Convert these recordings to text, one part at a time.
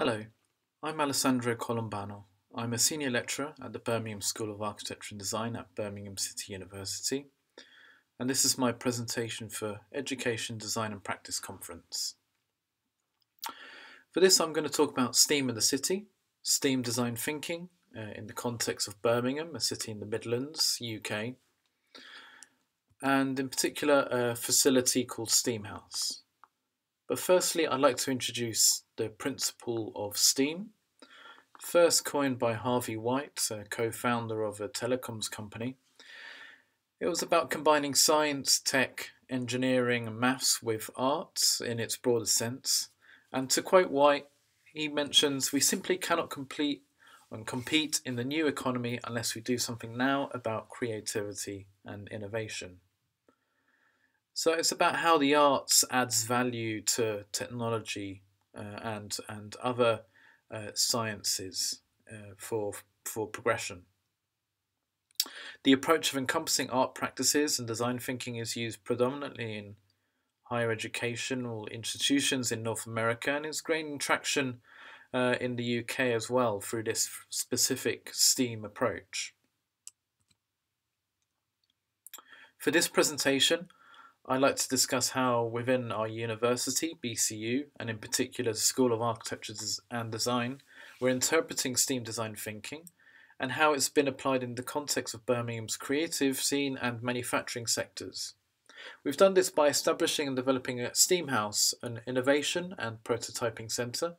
Hello, I'm Alessandro Columbano. I'm a senior lecturer at the Birmingham School of Architecture and Design at Birmingham City University, and this is my presentation for Education, Design and Practice Conference. For this, I'm going to talk about STEAM in the city, STEAM design thinking uh, in the context of Birmingham, a city in the Midlands, UK, and in particular, a facility called STEAM House. But firstly, I'd like to introduce the principle of STEAM, first coined by Harvey White, a co-founder of a telecoms company. It was about combining science, tech, engineering and maths with arts in its broader sense. And to quote White, he mentions, we simply cannot complete and compete in the new economy unless we do something now about creativity and innovation. So it's about how the arts adds value to technology uh, and and other uh, sciences uh, for for progression. The approach of encompassing art practices and design thinking is used predominantly in higher educational institutions in North America and is gaining traction uh, in the UK as well through this specific STEAM approach. For this presentation, I'd like to discuss how within our university, BCU, and in particular the School of Architecture and Design, we're interpreting STEAM design thinking and how it's been applied in the context of Birmingham's creative scene and manufacturing sectors. We've done this by establishing and developing a STEAM House, an innovation and prototyping centre,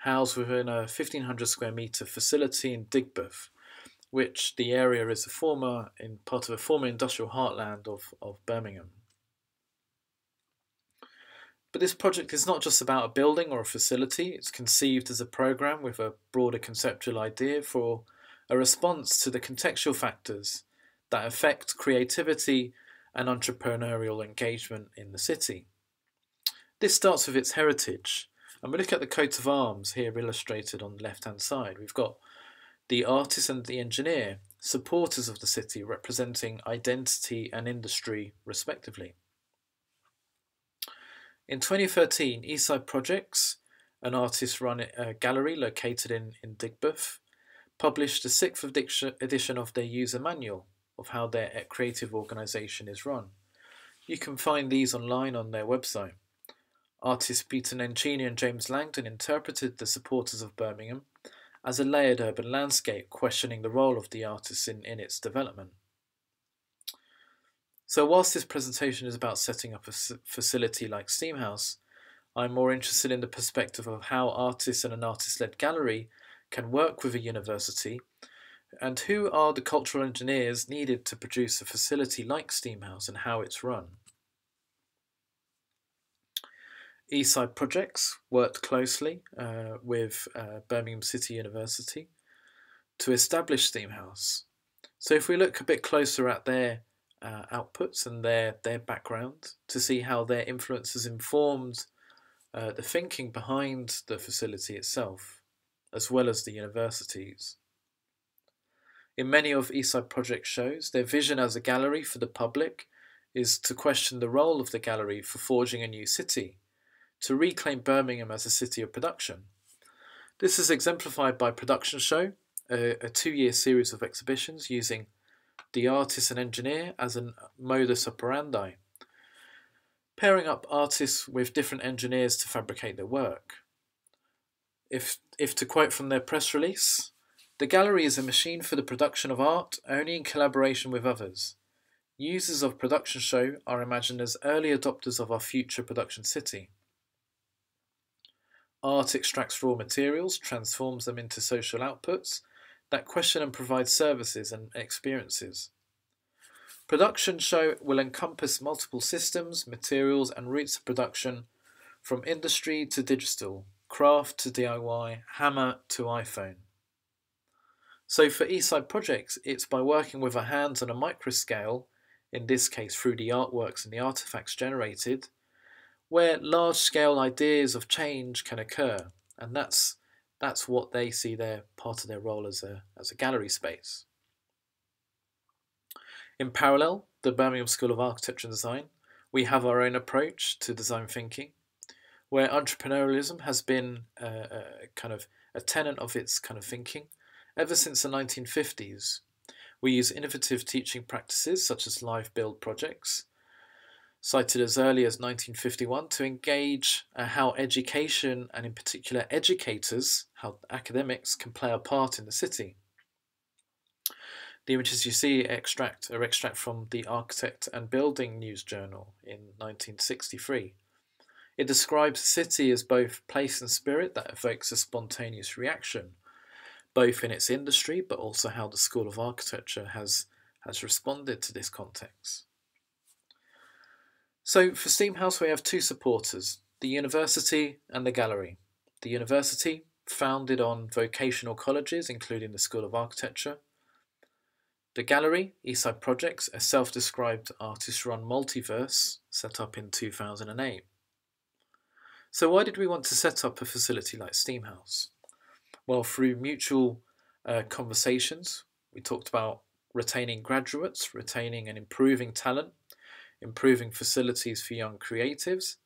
housed within a 1500 square metre facility in Digbeth, which the area is a former in part of a former industrial heartland of, of Birmingham. But this project is not just about a building or a facility, it's conceived as a program with a broader conceptual idea for a response to the contextual factors that affect creativity and entrepreneurial engagement in the city. This starts with its heritage, and we look at the coat of arms here illustrated on the left hand side. We've got the artist and the engineer, supporters of the city, representing identity and industry respectively. In 2013, Eastside Projects, an artist run uh, gallery located in, in Digbeth, published the sixth edition of their user manual of how their uh, creative organisation is run. You can find these online on their website. Artists Peter Nencini and James Langdon interpreted the supporters of Birmingham as a layered urban landscape, questioning the role of the artist in, in its development. So whilst this presentation is about setting up a facility like Steamhouse, I'm more interested in the perspective of how artists and an artist-led gallery can work with a university and who are the cultural engineers needed to produce a facility like Steamhouse and how it's run. Eastside Projects worked closely uh, with uh, Birmingham City University to establish Steamhouse. So if we look a bit closer at their uh, outputs and their their background to see how their influence has informed uh, the thinking behind the facility itself, as well as the universities. In many of Eastside Project shows, their vision as a gallery for the public is to question the role of the gallery for forging a new city, to reclaim Birmingham as a city of production. This is exemplified by Production Show, a, a two-year series of exhibitions using the artist and engineer as a uh, modus operandi, pairing up artists with different engineers to fabricate their work. If, if to quote from their press release, the gallery is a machine for the production of art only in collaboration with others. Users of Production Show are imagined as early adopters of our future production city. Art extracts raw materials, transforms them into social outputs, that question and provide services and experiences. Production show will encompass multiple systems, materials, and routes of production from industry to digital, craft to DIY, hammer to iPhone. So for Eastside projects, it's by working with our hands on a micro scale, in this case through the artworks and the artifacts generated, where large scale ideas of change can occur. And that's that's what they see their part of their role as a, as a gallery space. In parallel, the Birmingham School of Architecture and Design, we have our own approach to design thinking. where entrepreneurialism has been a, a kind of a tenet of its kind of thinking ever since the 1950s. We use innovative teaching practices such as live build projects, cited as early as 1951, to engage uh, how education and, in particular, educators, how academics can play a part in the city. The images you see extract are extract from the Architect and Building News Journal in 1963. It describes the city as both place and spirit that evokes a spontaneous reaction, both in its industry but also how the School of Architecture has, has responded to this context. So for Steamhouse we have two supporters, the university and the gallery. The university, founded on vocational colleges including the School of Architecture, the gallery, Eastside Projects, a self described artist run multiverse set up in 2008. So, why did we want to set up a facility like Steamhouse? Well, through mutual uh, conversations, we talked about retaining graduates, retaining and improving talent, improving facilities for young creatives,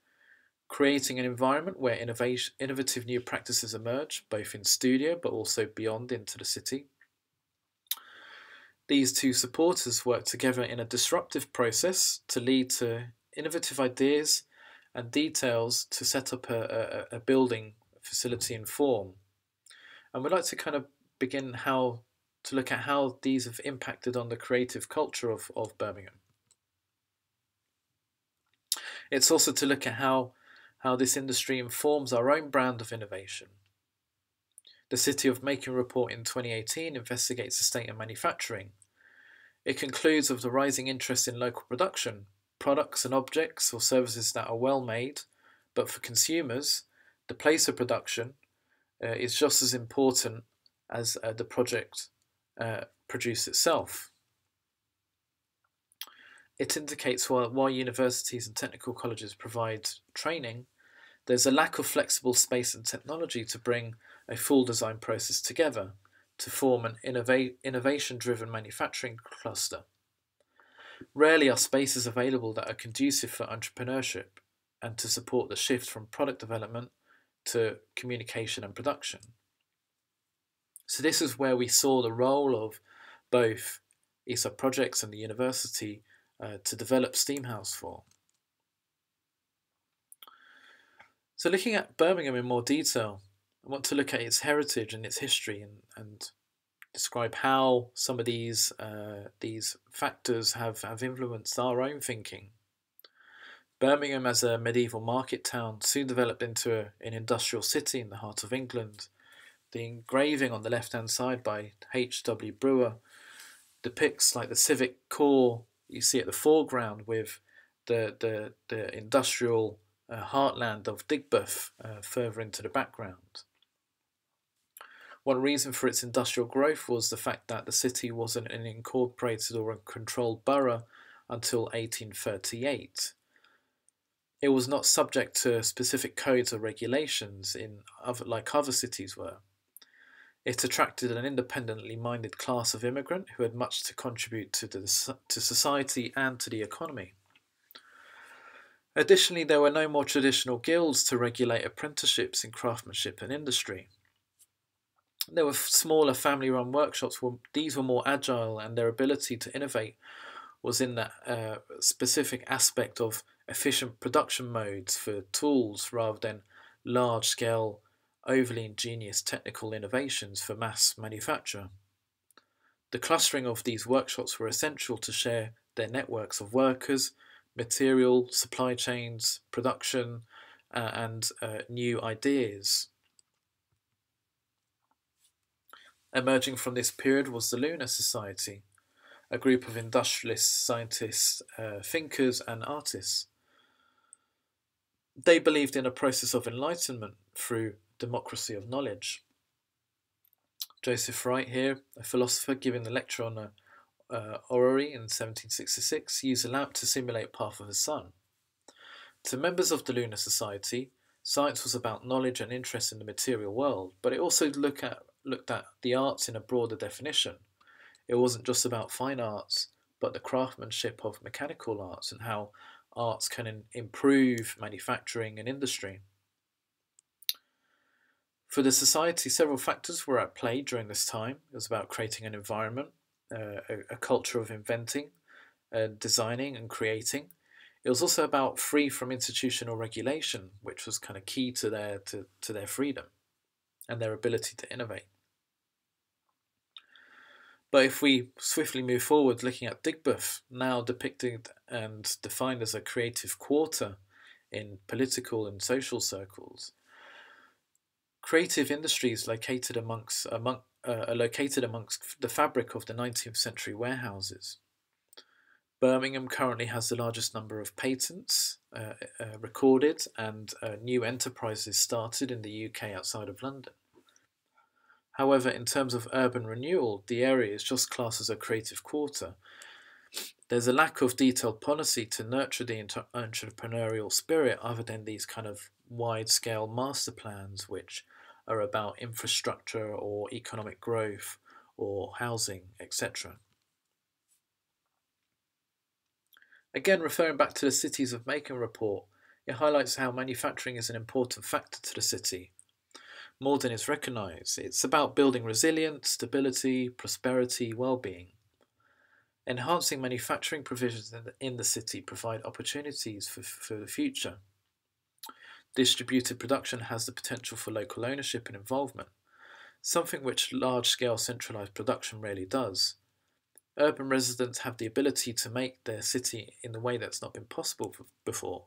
creating an environment where innovation, innovative new practices emerge, both in studio but also beyond into the city, these two supporters work together in a disruptive process to lead to innovative ideas and details to set up a, a, a building facility and form. And we'd like to kind of begin how to look at how these have impacted on the creative culture of, of Birmingham. It's also to look at how, how this industry informs our own brand of innovation. The City of Making report in 2018 investigates the state of manufacturing. It concludes of the rising interest in local production, products and objects or services that are well made, but for consumers, the place of production uh, is just as important as uh, the project uh, produced itself. It indicates why, why universities and technical colleges provide training there's a lack of flexible space and technology to bring a full design process together to form an innova- innovation driven manufacturing cluster. Rarely are spaces available that are conducive for entrepreneurship and to support the shift from product development to communication and production. So, this is where we saw the role of both Eastside Projects and the university uh, to develop Steamhouse for. So, looking at Birmingham in more detail, I want to look at its heritage and its history and, and describe how some of these uh, these factors have, have influenced our own thinking. Birmingham, as a medieval market town, soon developed into a, an industrial city in the heart of England. The engraving on the left hand side by H.W. Brewer depicts like the civic core you see at the foreground with the, the, the industrial uh, heartland of Digbeth uh, further into the background. One reason for its industrial growth was the fact that the city wasn't an incorporated or a controlled borough until 1838. It was not subject to specific codes or regulations in other, like other cities were. It attracted an independently minded class of immigrant who had much to contribute to, the, to society and to the economy. Additionally, there were no more traditional guilds to regulate apprenticeships in craftsmanship and industry. There were smaller family run workshops, where these were more agile, and their ability to innovate was in that uh, specific aspect of efficient production modes for tools rather than large scale, overly ingenious technical innovations for mass manufacture. The clustering of these workshops were essential to share their networks of workers material, supply chains, production, uh, and uh, new ideas. Emerging from this period was the Lunar Society, a group of industrialists, scientists, uh, thinkers, and artists. They believed in a process of enlightenment through democracy of knowledge. Joseph Wright here, a philosopher giving a lecture on a uh, Orrery in 1766 used a lamp to simulate path of the sun. To members of the Lunar Society, science was about knowledge and interest in the material world, but it also look at, looked at the arts in a broader definition. It wasn't just about fine arts, but the craftsmanship of mechanical arts and how arts can improve manufacturing and industry. For the society, several factors were at play during this time. It was about creating an environment, uh, a, a, culture of inventing, uh, designing, and creating. It was also about free from institutional regulation, which was kind of key to their to, to their freedom and their ability to innovate. But if we swiftly move forward, looking at Digbeth, now depicted and defined as a creative quarter in political and social circles, creative industries located amongst among, uh, are located amongst the fabric of the 19th century warehouses. Birmingham currently has the largest number of patents uh, uh, recorded and uh, new enterprises started in the UK outside of London. However, in terms of urban renewal, the area is just classed as a creative quarter. There's a lack of detailed policy to nurture the entrepreneurial spirit other than these kind of wide scale master plans, which are about infrastructure or economic growth or housing, etc. Again, referring back to the Cities of Making report, it highlights how manufacturing is an important factor to the city more than is recognised. It's about building resilience, stability, prosperity, well-being. Enhancing manufacturing provisions in the city provide opportunities for, for the future. Distributed production has the potential for local ownership and involvement, something which large-scale centralised production rarely does. Urban residents have the ability to make their city in a way that's not been possible before,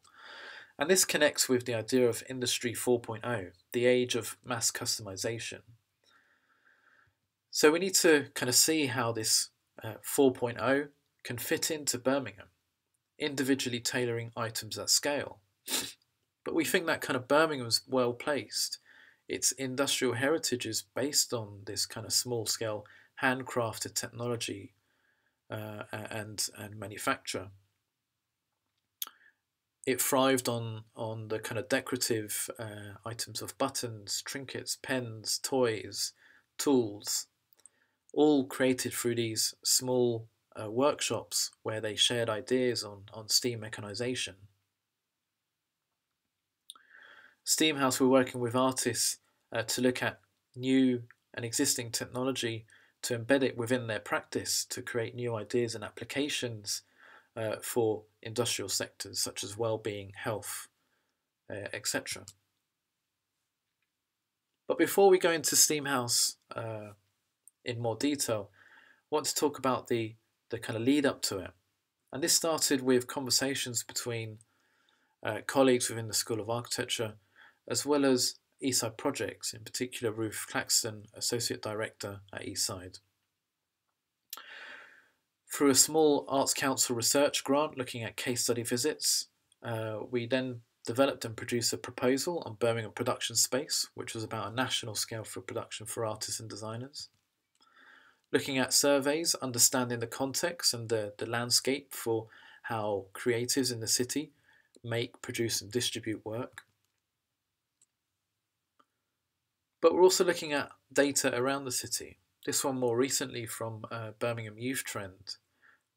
and this connects with the idea of Industry 4.0, the age of mass customization. So we need to kind of see how this uh, 4.0 can fit into Birmingham, individually tailoring items at scale. But we think that kind of Birmingham Birmingham's well placed. Its industrial heritage is based on this kind of small scale handcrafted technology uh, and, and manufacture it thrived on on the kind of decorative uh, items of buttons, trinkets, pens, toys, tools, all created through these small uh, workshops where they shared ideas on, on steam mechanization. Steamhouse were working with artists uh, to look at new and existing technology to embed it within their practice to create new ideas and applications uh, for industrial sectors such as well-being, health, uh, etc. But before we go into Steamhouse uh, in more detail, I want to talk about the, the kind of lead up to it. And this started with conversations between uh, colleagues within the School of Architecture, as well as Eastside Projects, in particular Ruth Claxton, Associate Director at Eastside. Through a small Arts Council research grant looking at case study visits, uh, we then developed and produced a proposal on Birmingham production space, which was about a national scale for production for artists and designers. Looking at surveys, understanding the context and the, the landscape for how creatives in the city make, produce, and distribute work. But we're also looking at data around the city. This one more recently from uh, Birmingham Youth Trend,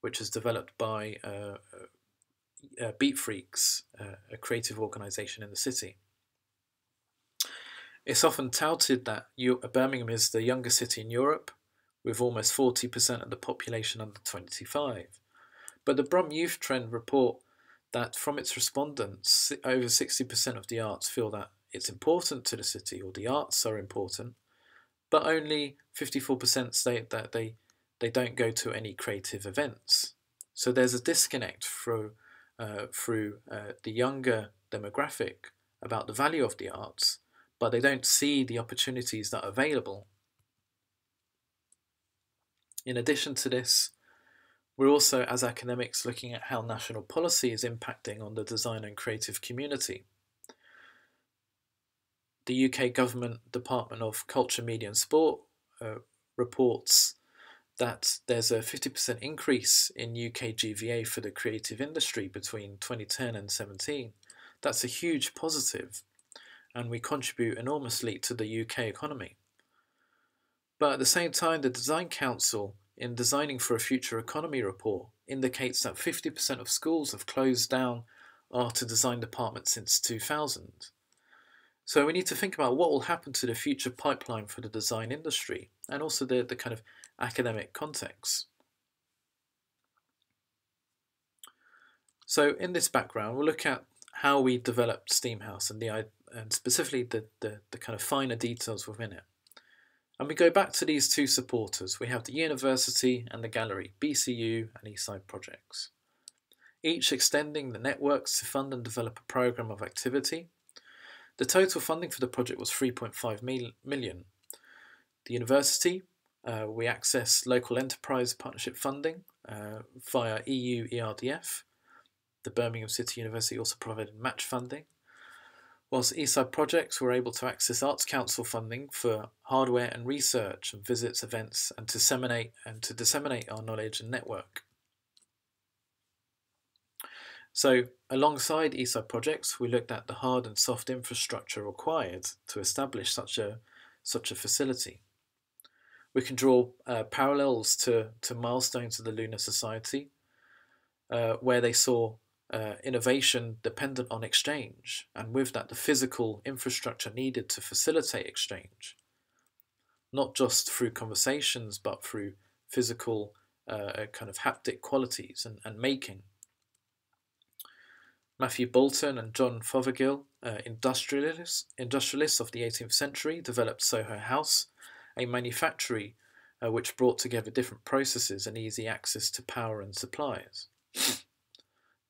which is developed by uh, uh, uh Beatfreeks, uh, a creative organisation in the city. It's often touted that Birmingham is the youngest city in Europe, with almost 40% of the population under 25. But the Brum Youth Trend report that from its respondents, over 60% of the arts feel that it's important to the city, or the arts are important, but only 54% state that they, they don't go to any creative events. So there's a disconnect through, uh, through uh, the younger demographic about the value of the arts, but they don't see the opportunities that are available. In addition to this, we're also, as academics, looking at how national policy is impacting on the design and creative community the UK government Department of Culture, Media and Sport uh, reports that there's a 50% increase in UK GVA for the creative industry between 2010 and 17. That's a huge positive, and we contribute enormously to the UK economy. But at the same time, the Design Council, in Designing for a Future Economy report, indicates that 50% of schools have closed down art and design departments since 2000. So we need to think about what will happen to the future pipeline for the design industry and also the, the kind of academic context. So in this background, we'll look at how we developed Steamhouse and the and specifically the, the, the kind of finer details within it. And we go back to these two supporters. We have the university and the gallery, BCU and Eastside Projects, each extending the networks to fund and develop a program of activity. The total funding for the project was 3.5 million. The university, uh, we access local enterprise partnership funding uh, via EU ERDF, the Birmingham City University also provided match funding, whilst Eastside Projects were able to access Arts Council funding for hardware and research and visits, events, and to disseminate and to disseminate our knowledge and network. So, alongside Eastside Projects, we looked at the hard and soft infrastructure required to establish such a such a facility. We can draw uh, parallels to, to milestones of the Lunar Society, uh, where they saw uh, innovation dependent on exchange, and with that, the physical infrastructure needed to facilitate exchange, not just through conversations, but through physical uh, kind of haptic qualities and, and making. Matthew Boulton and John Fothergill, uh, industrialists, industrialists of the 18th century, developed Soho House, a manufactory uh, which brought together different processes and easy access to power and supplies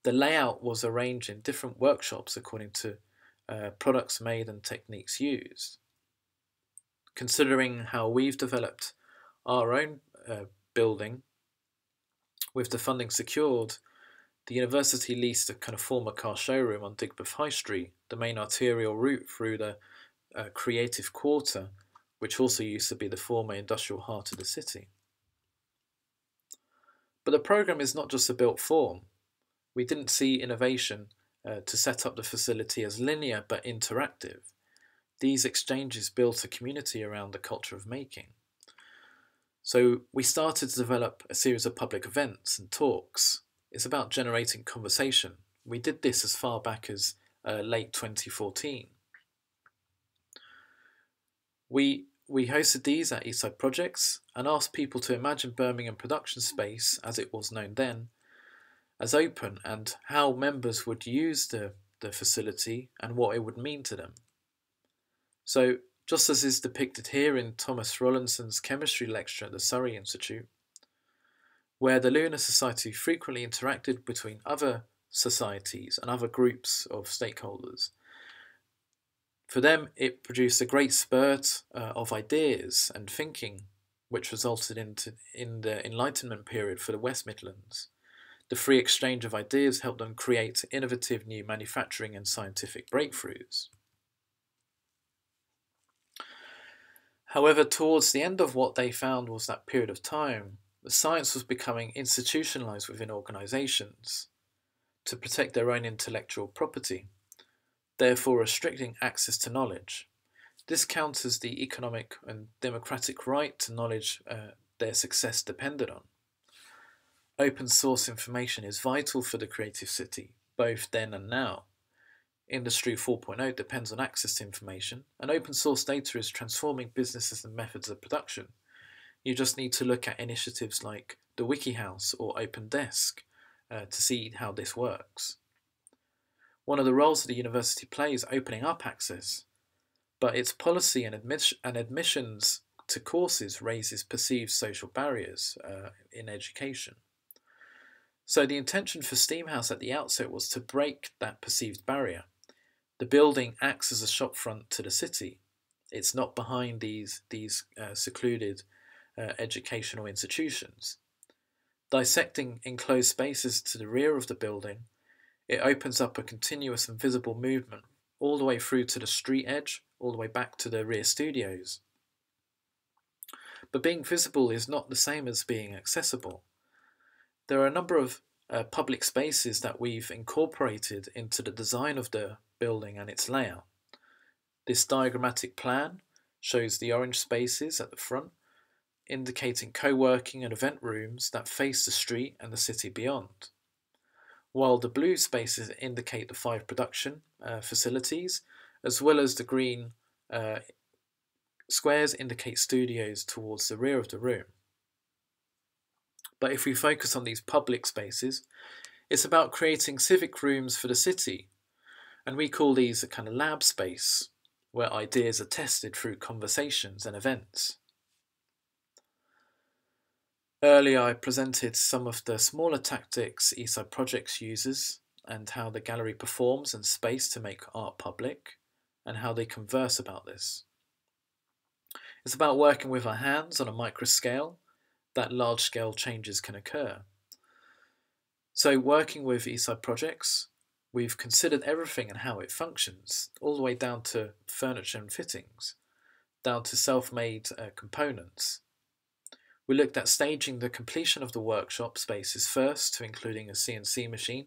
the layout was arranged in different workshops according to uh, products made and techniques used. Considering how we've developed our own uh, building, with the funding secured, the university leased a kind of former car showroom on Digbeth High Street, the main arterial route through the uh, creative quarter, which also used to be the former industrial heart of the city. But the programme is not just a built form, we didn't see innovation uh, to set up the facility as linear but interactive. These exchanges built a community around the culture of making. So we started to develop a series of public events and talks. It's about generating conversation. We did this as far back as uh, late 2014. We we hosted these at Eastside Projects and asked people to imagine Birmingham production space, as it was known then, as open and how members would use the, the facility and what it would mean to them. So, just as is depicted here in Thomas Rowlandson's chemistry lecture at the Surrey Institute, where the Lunar Society frequently interacted between other societies and other groups of stakeholders. For them, it produced a great spurt uh, of ideas and thinking, which resulted into, in the Enlightenment period for the West Midlands. The free exchange of ideas helped them create innovative new manufacturing and scientific breakthroughs. However, towards the end of what they found was that period of time, the science was becoming institutionalized within organizations to protect their own intellectual property, therefore restricting access to knowledge. This counters the economic and democratic right to knowledge uh, their success depended on. Open source information is vital for the creative city, both then and now. Industry 4.0 depends on access to information, and open source data is transforming businesses and methods of production. You just need to look at initiatives like the WikiHouse or OpenDesk uh, to see how this works. One of the roles that the university plays is opening up access, but its policy and, admis and admissions to courses raises perceived social barriers uh, in education. So the intention for Steamhouse at the outset was to break that perceived barrier. The building acts as a shopfront to the city. It's not behind these, these uh, secluded uh, educational institutions. Dissecting enclosed spaces to the rear of the building, it opens up a continuous and visible movement all the way through to the street edge, all the way back to the rear studios. But being visible is not the same as being accessible there are a number of uh, public spaces that we've incorporated into the design of the building and its layout. This diagrammatic plan shows the orange spaces at the front, indicating co-working and event rooms that face the street and the city beyond, while the blue spaces indicate the five production uh, facilities as well as the green uh, squares indicate studios towards the rear of the room. But if we focus on these public spaces, it's about creating civic rooms for the city. And we call these a kind of lab space where ideas are tested through conversations and events. Earlier, I presented some of the smaller tactics Eastside Projects uses and how the gallery performs and space to make art public and how they converse about this. It's about working with our hands on a micro scale that large scale changes can occur. So, working with Eastside projects, we've considered everything and how it functions, all the way down to furniture and fittings, down to self made uh, components. We looked at staging the completion of the workshop spaces first to including a CNC machine.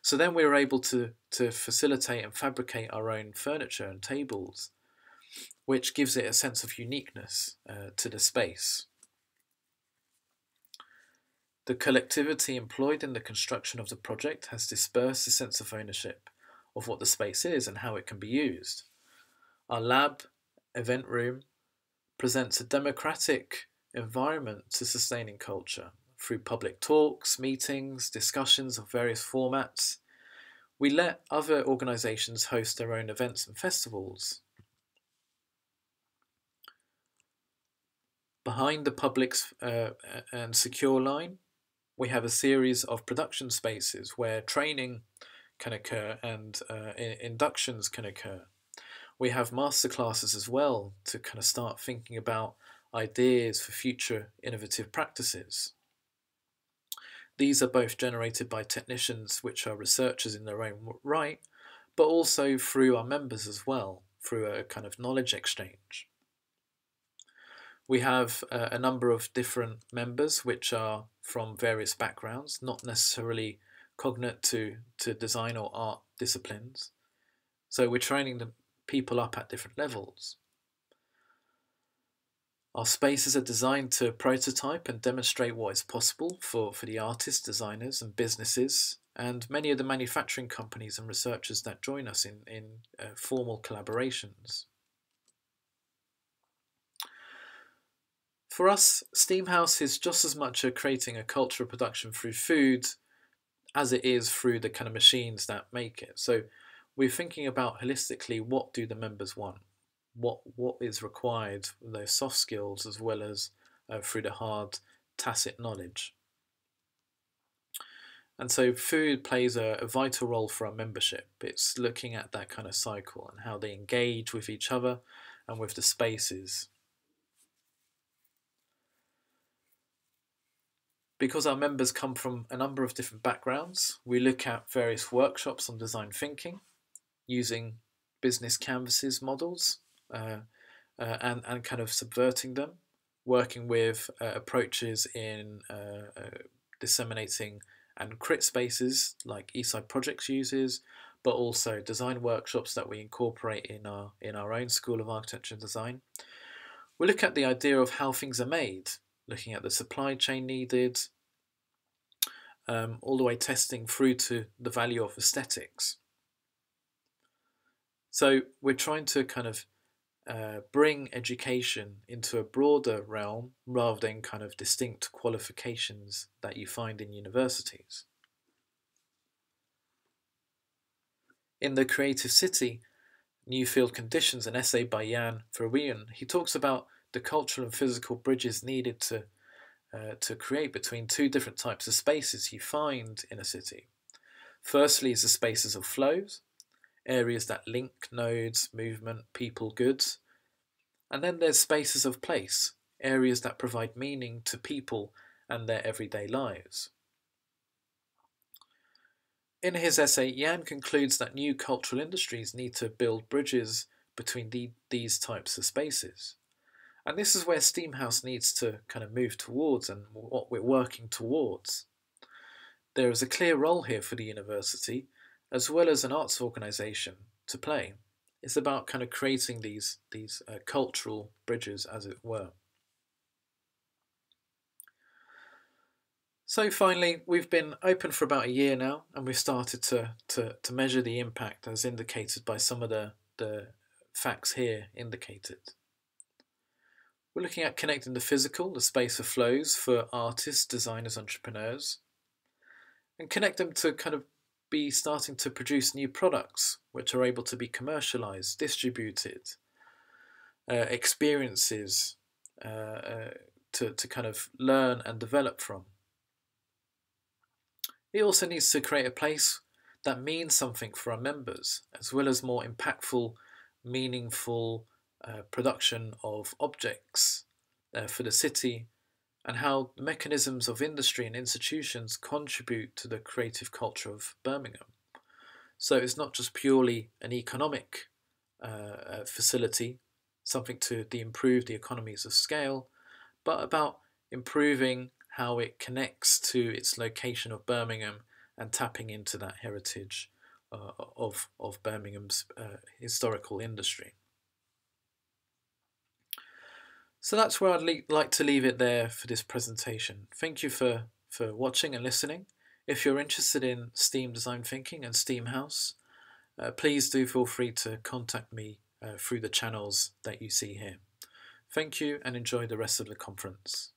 So then we were able to, to facilitate and fabricate our own furniture and tables, which gives it a sense of uniqueness uh, to the space. The collectivity employed in the construction of the project has dispersed the sense of ownership of what the space is and how it can be used. Our lab event room presents a democratic environment to sustaining culture through public talks, meetings, discussions of various formats. We let other organisations host their own events and festivals. Behind the public's uh, and secure line, we have a series of production spaces where training can occur and uh, inductions can occur. We have masterclasses as well to kind of start thinking about ideas for future innovative practices. These are both generated by technicians, which are researchers in their own right, but also through our members as well, through a kind of knowledge exchange. We have uh, a number of different members which are from various backgrounds, not necessarily cognate to, to design or art disciplines. So we're training the people up at different levels. Our spaces are designed to prototype and demonstrate what is possible for, for the artists, designers, and businesses, and many of the manufacturing companies and researchers that join us in, in uh, formal collaborations. For us, Steamhouse is just as much a creating a culture of production through food as it is through the kind of machines that make it. So we're thinking about holistically what do the members want, what what is required, those soft skills as well as uh, through the hard tacit knowledge. And so food plays a, a, vital role for our membership. It's looking at that kind of cycle and how they engage with each other and with the spaces Because our members come from a number of different backgrounds, we look at various workshops on design thinking using business canvases models and, and kind of subverting them, working with uh, approaches in uh, uh, disseminating and crit spaces like Eastside Projects uses, but also design workshops that we incorporate in our in our own School of Architecture and Design. We look at the idea of how things are made, looking at the supply chain needed, um, all the way testing through to the value of aesthetics. So we're trying to kind of uh, bring education into a broader realm rather than kind of distinct qualifications that you find in universities. In The Creative City, New Field Conditions, an essay by Jan Verweijen, he talks about the cultural and physical bridges needed to uh, to create between two different types of spaces you find in a city. Firstly is the spaces of flows, areas that link nodes, movement, people, goods. And then there's spaces of place, areas that provide meaning to people and their everyday lives. In his essay, Jan concludes that new cultural industries need to build bridges between the, these types of spaces. And this is where Steamhouse needs to kind of move towards and what we're working towards. There is a clear role here for the university, as well as an arts organisation, to play. It's about kind of creating these, these uh, cultural bridges, as it were. So finally, we've been open for about a year now, and we've started to, to, to measure the impact as indicated by some of the, the facts here indicated. We're looking at connecting the physical, the space of flows for artists, designers, entrepreneurs, and connect them to kind of be starting to produce new products which are able to be commercialized, distributed, uh, experiences uh, uh, to, to kind of learn and develop from. It also needs to create a place that means something for our members, as well as more impactful, meaningful uh, production of objects uh, for the city, and how mechanisms of industry and institutions contribute to the creative culture of Birmingham. So it's not just purely an economic uh, uh facility, something to the improve the economies of scale, but about improving how it connects to its location of Birmingham and tapping into that heritage uh, of, of Birmingham's uh, historical industry. So that's where I'd like to leave it there for this presentation. Thank you for, for watching and listening. If you're interested in STEAM design thinking and STEAM House, uh, please do feel free to contact me uh, through the channels that you see here. Thank you and enjoy the rest of the conference.